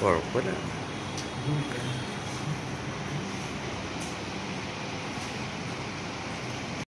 Or whatever. Mm-hmm.